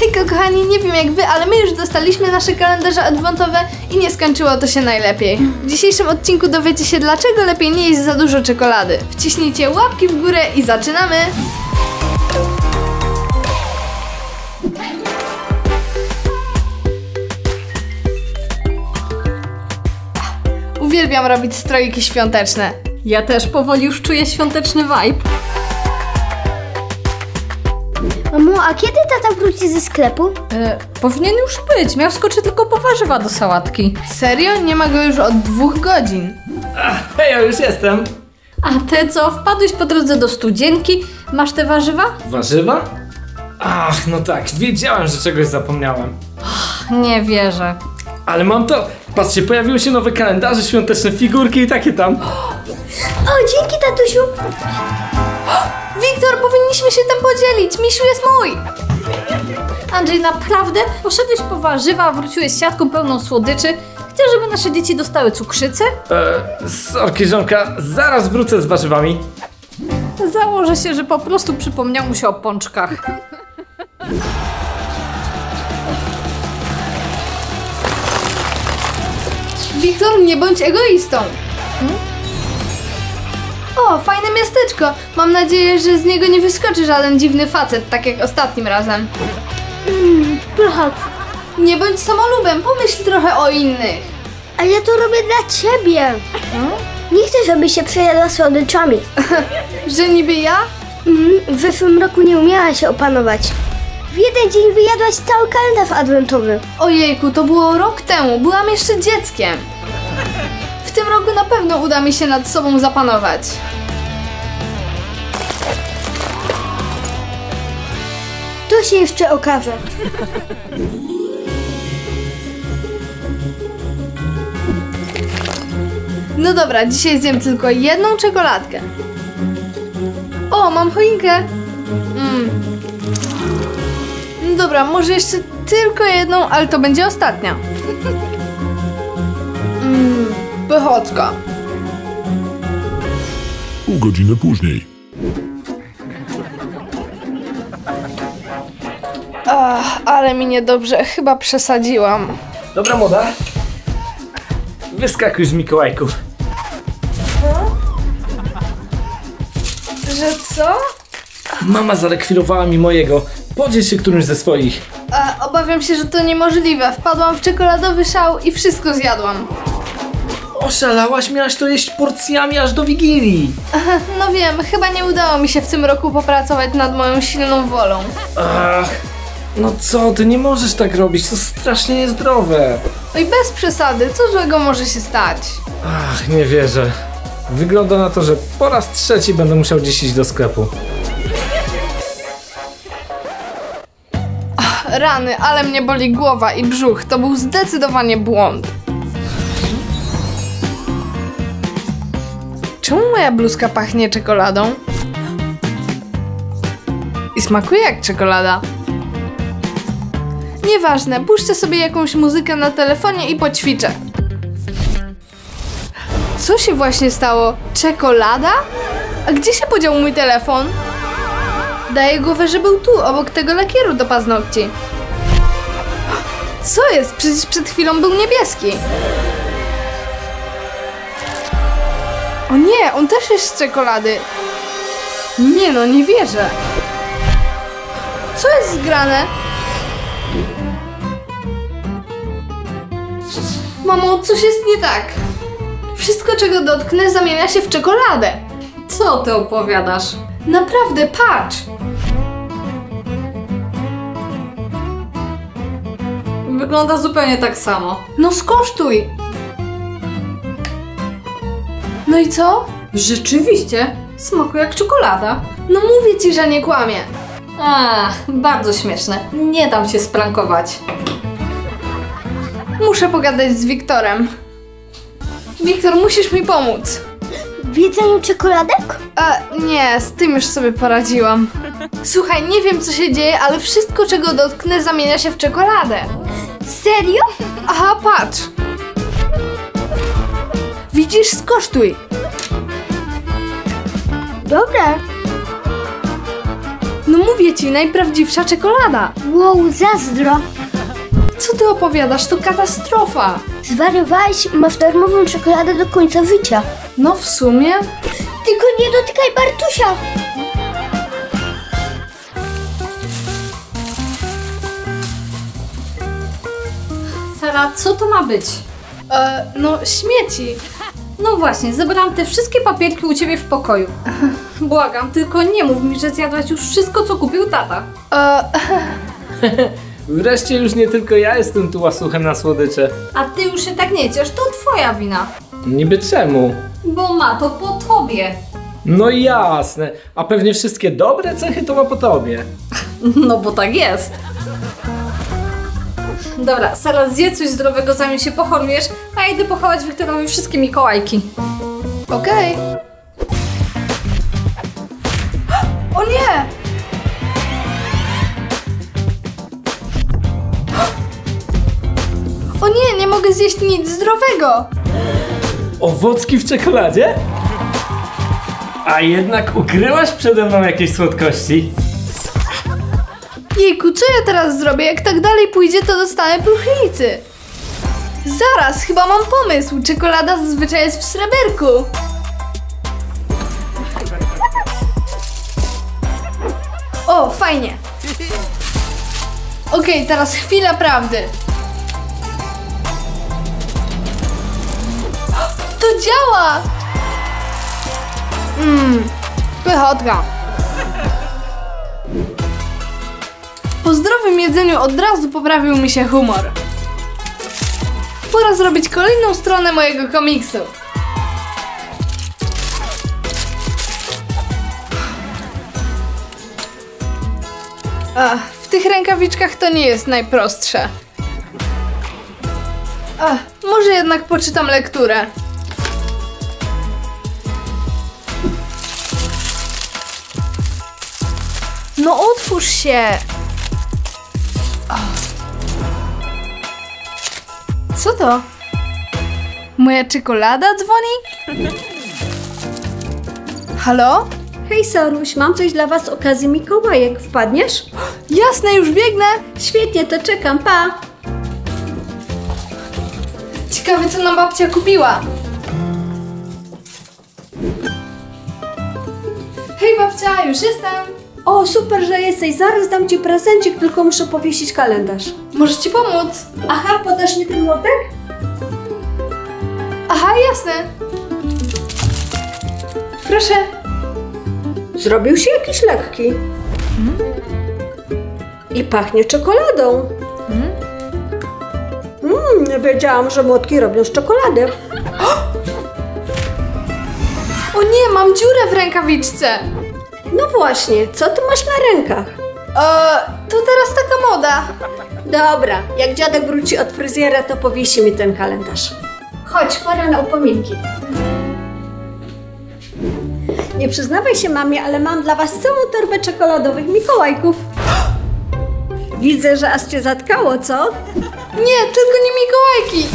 Hejka kochani, nie wiem jak wy, ale my już dostaliśmy nasze kalendarze adwentowe i nie skończyło to się najlepiej. W dzisiejszym odcinku dowiecie się dlaczego lepiej nie jeść za dużo czekolady. Wciśnijcie łapki w górę i zaczynamy! Uwielbiam robić strojki świąteczne. Ja też powoli już czuję świąteczny vibe. Mamo, a kiedy tata wróci ze sklepu? E, powinien już być, miał skoczyć tylko po warzywa do sałatki. Serio? Nie ma go już od dwóch godzin. Hej, ja już jestem. A ty co, wpadłeś po drodze do studzienki? Masz te warzywa? Warzywa? Ach, no tak, wiedziałem, że czegoś zapomniałem. Nie wierzę. Ale mam to. Patrzcie, pojawiły się nowe kalendarze, świąteczne figurki i takie tam. O, dzięki tatusiu! Wiktor, powinniśmy się tym podzielić. Misiu jest mój. Andrzej, naprawdę? Poszedłeś po warzywa, wróciłeś z siatką pełną słodyczy? Chcesz, żeby nasze dzieci dostały cukrzycę? E, sorki, żonka, zaraz wrócę z warzywami. Założę się, że po prostu przypomniał mu się o pączkach. Wiktor, nie bądź egoistą. Hmm? O, fajne miasteczko. Mam nadzieję, że z niego nie wyskoczy żaden dziwny facet, tak jak ostatnim razem. Prochak, Nie bądź samolubem, pomyśl trochę o innych. a ja to robię dla ciebie. Nie chcę, żebyś się przejadła słodyczami. Że niby ja? Mm, w zeszłym roku nie umiała się opanować. W jeden dzień wyjadłaś cały kalendarz adwentowy. Ojejku, to było rok temu. Byłam jeszcze dzieckiem. W tym roku na pewno uda mi się nad sobą zapanować. To się jeszcze okaże. No dobra, dzisiaj zjem tylko jedną czekoladkę. O, mam choinkę. Mm. No dobra, może jeszcze tylko jedną, ale to będzie ostatnia. Mmm, pychotka. Pół godziny później. Ach, ale mi niedobrze, chyba przesadziłam. Dobra, moda. Wyskakuj z Mikołajków. Że co? Mama zarekwirowała mi mojego. Podziel się którymś ze swoich. E, obawiam się, że to niemożliwe. Wpadłam w czekoladowy szał i wszystko zjadłam. Oszalałaś, miałaś to jeść porcjami aż do Wigilii. No wiem, chyba nie udało mi się w tym roku popracować nad moją silną wolą. Ach, no co, ty nie możesz tak robić, to strasznie niezdrowe. Oj, bez przesady, co złego może się stać? Ach, nie wierzę. Wygląda na to, że po raz trzeci będę musiał dziś iść do sklepu. Rany, ale mnie boli głowa i brzuch. To był zdecydowanie błąd. Czemu moja bluzka pachnie czekoladą? I smakuje jak czekolada. Nieważne, puszczę sobie jakąś muzykę na telefonie i poćwiczę. Co się właśnie stało? Czekolada? A gdzie się podział mój telefon? Daję głowę, że był tu, obok tego lakieru do paznokci. Co jest? Przecież przed chwilą był niebieski. O nie, on też jest z czekolady. Nie no, nie wierzę. Co jest zgrane? Mamo, coś jest nie tak. Wszystko, czego dotknę, zamienia się w czekoladę. Co ty opowiadasz? Naprawdę, patrz! Wygląda zupełnie tak samo. No skosztuj! No i co? Rzeczywiście, smakuje jak czekolada. No mówię ci, że nie kłamie. A, bardzo śmieszne. Nie dam się sprankować. Muszę pogadać z Wiktorem. Wiktor, musisz mi pomóc. W jedzeniu czekoladek? A nie, z tym już sobie poradziłam. Słuchaj, nie wiem co się dzieje, ale wszystko czego dotknę zamienia się w czekoladę. Serio? Aha, patrz. Widzisz, skosztuj. Dobra. No mówię ci, najprawdziwsza czekolada. Wow, zazdro. Co ty opowiadasz? To katastrofa. Zwariowałeś, masz darmową czekoladę do końca życia. No w sumie? Tylko nie dotykaj Bartusia. Sara, co to ma być? E, no śmieci. No właśnie, zebrałam te wszystkie papierki u ciebie w pokoju. Błagam, tylko nie mów mi, że zjadłaś już wszystko, co kupił tata. E, Wreszcie już nie tylko ja jestem tu łasuchem na słodycze. A ty już się tak nie ciesz, to twoja wina. Niby czemu? Bo ma to po tobie. No jasne, a pewnie wszystkie dobre cechy to ma po tobie. No bo tak jest. Dobra, Sara, zjedz coś zdrowego, zanim się pochorujesz, a ja idę pochować Wiktorowi wszystkie Mikołajki. Okej. O nie! O nie, nie mogę zjeść nic zdrowego. Owocki w czekoladzie? A jednak ukryłaś przede mną jakieś słodkości. Jejku, co ja teraz zrobię? Jak tak dalej pójdzie, to dostanę próchnicy. Zaraz, chyba mam pomysł. Czekolada zazwyczaj jest w sreberku. O, fajnie. Okej, teraz chwila prawdy. To działa! Mmm, pychotka. Po zdrowym jedzeniu od razu poprawił mi się humor. Pora zrobić kolejną stronę mojego komiksu. Ach, w tych rękawiczkach to nie jest najprostsze. Ach, może jednak poczytam lekturę. No otwórz się! Co to? Moja czekolada dzwoni? Halo? Hej Saruś, mam coś dla Was z okazji Mikołajek. Wpadniesz? Jasne, już biegnę! Świetnie, to czekam, pa! Ciekawe, co nam babcia kupiła. Hej babcia, już jestem. O, super, że jesteś. Zaraz dam Ci prezencik, tylko muszę powiesić kalendarz. Może ci pomóc? Aha, podasz mi ten młotek? Aha, jasne. Proszę. Zrobił się jakiś lekki. I pachnie czekoladą. Mm, nie wiedziałam, że młotki robią z czekolady. O nie, mam dziurę w rękawiczce. No właśnie, co ty masz na rękach? Eee, to teraz taka moda. Dobra, jak dziadek wróci od fryzjera, to powiesi mi ten kalendarz. Chodź, pora na upominki. Nie przyznawaj się mamie, ale mam dla was całą torbę czekoladowych Mikołajków. Widzę, że aż cię zatkało, co? Nie, tylko nie Mikołajki.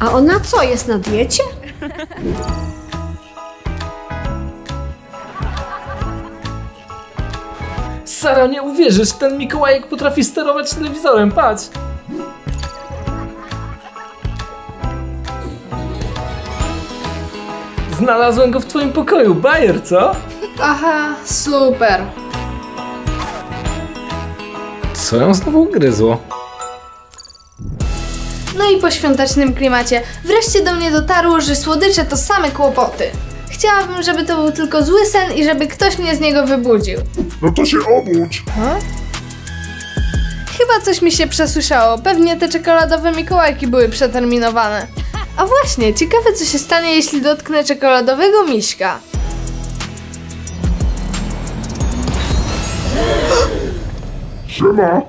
A ona co, jest na diecie? Sara, nie uwierzysz, ten Mikołajek potrafi sterować telewizorem, patrz. Znalazłem go w twoim pokoju, bajer, co? Aha, super. Co ją znowu ugryzło? No i po świątecznym klimacie wreszcie do mnie dotarło, że słodycze to same kłopoty. Chciałabym, żeby to był tylko zły sen i żeby ktoś mnie z niego wybudził. No to się obudź! Chyba coś mi się przesłyszało. Pewnie te czekoladowe Mikołajki były przeterminowane. A właśnie, ciekawe co się stanie, jeśli dotknę czekoladowego miśka. Siema!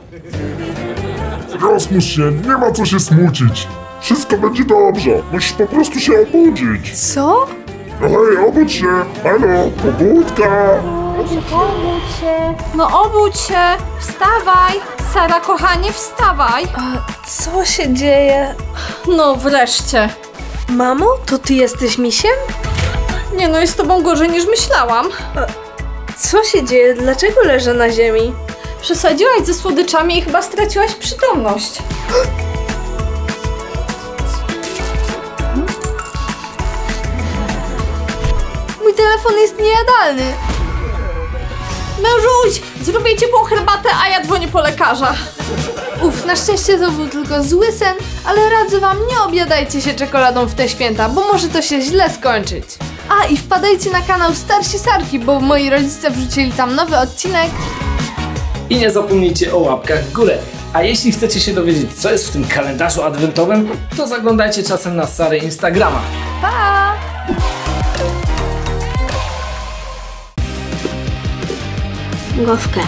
Rozmuś się, nie ma co się smucić. Wszystko będzie dobrze. Musisz po prostu się obudzić. Co? No hej, obudź się! Halo, pobudka! No obudź się, wstawaj! Sara, kochanie, wstawaj! Co się dzieje? No wreszcie. Mamo, to ty jesteś misiem? Nie no, jest z tobą gorzej niż myślałam. Co się dzieje? Dlaczego leżę na ziemi? Przesadziłaś ze słodyczami i chyba straciłaś przytomność. telefon jest niejadalny. Mężuś, zrobię ciepłą herbatę, a ja dzwonię po lekarza. Uf, na szczęście to był tylko zły sen, ale radzę wam, nie obiadajcie się czekoladą w te święta, bo może to się źle skończyć. A i wpadajcie na kanał Starsi Sarki, bo moi rodzice wrzucili tam nowy odcinek. I nie zapomnijcie o łapkach w górę. A jeśli chcecie się dowiedzieć, co jest w tym kalendarzu adwentowym, to zaglądajcie czasem na Sary Instagrama. Pa! Não gosto de.